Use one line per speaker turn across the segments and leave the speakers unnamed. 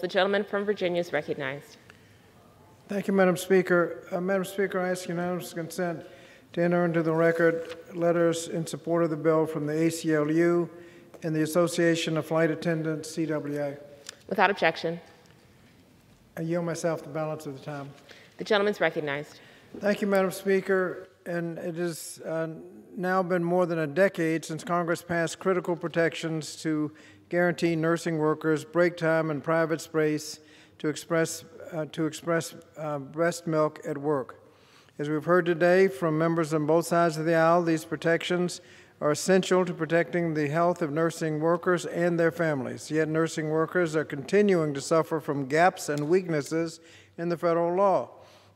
The gentleman from Virginia is recognized.
Thank you, Madam Speaker. Uh, Madam Speaker, I ask unanimous consent to enter into the record letters in support of the bill from the ACLU and the Association of Flight Attendants, CWA.
Without objection,
I yield myself the balance of the time.
the gentleman is recognized.
Thank you, Madam Speaker. And it has uh, now been more than a decade since Congress passed critical protections to guarantee nursing workers break time and private space to express, uh, to express uh, breast milk at work. As we've heard today from members on both sides of the aisle, these protections are essential to protecting the health of nursing workers and their families. Yet nursing workers are continuing to suffer from gaps and weaknesses in the federal law.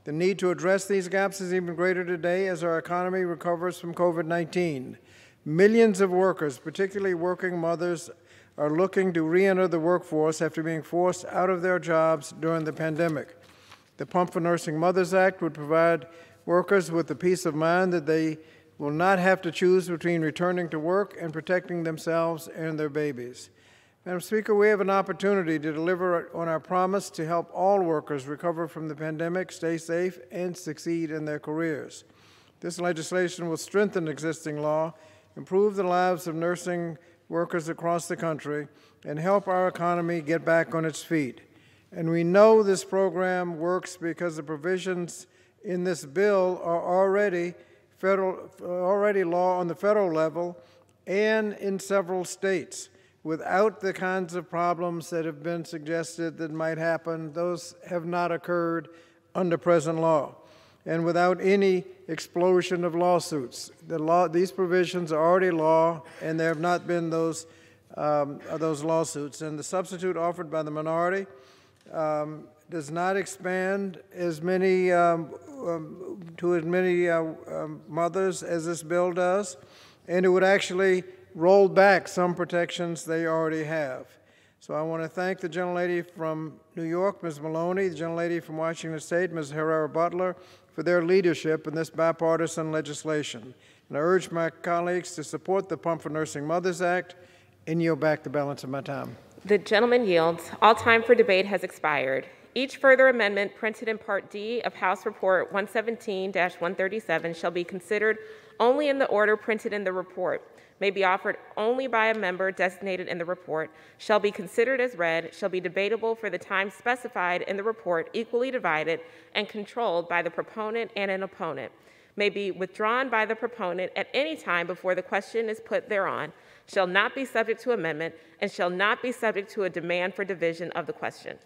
The need to address these gaps is even greater today as our economy recovers from COVID 19. Millions of workers, particularly working mothers, are looking to re enter the workforce after being forced out of their jobs during the pandemic. The Pump for Nursing Mothers Act would provide workers with the peace of mind that they will not have to choose between returning to work and protecting themselves and their babies. Madam Speaker, we have an opportunity to deliver on our promise to help all workers recover from the pandemic, stay safe, and succeed in their careers. This legislation will strengthen existing law, improve the lives of nursing workers across the country, and help our economy get back on its feet. And we know this program works because the provisions in this bill are already federal, already law on the federal level and in several states without the kinds of problems that have been suggested that might happen. Those have not occurred under present law. And without any explosion of lawsuits. The law, these provisions are already law, and there have not been those, um, those lawsuits. And the substitute offered by the minority um, does not expand as many um, um, to as many uh, um, mothers as this bill does, and it would actually roll back some protections they already have. So I want to thank the gentlelady from New York, Ms. Maloney, the gentlelady from Washington State, Ms. Herrera Beutler, for their leadership in this bipartisan legislation. And I urge my colleagues to support the Pump for Nursing Mothers Act and yield back the balance of my time.
The gentleman yields. All time for debate has expired. Each further amendment printed in Part D of House Report 117-137 shall be considered only in the order printed in the report, may be offered only by a member designated in the report, shall be considered as read, shall be debatable for the time specified in the report, equally divided and controlled by the proponent and an opponent, may be withdrawn by the proponent at any time before the question is put thereon, shall not be subject to amendment, and shall not be subject to a demand for division of the question.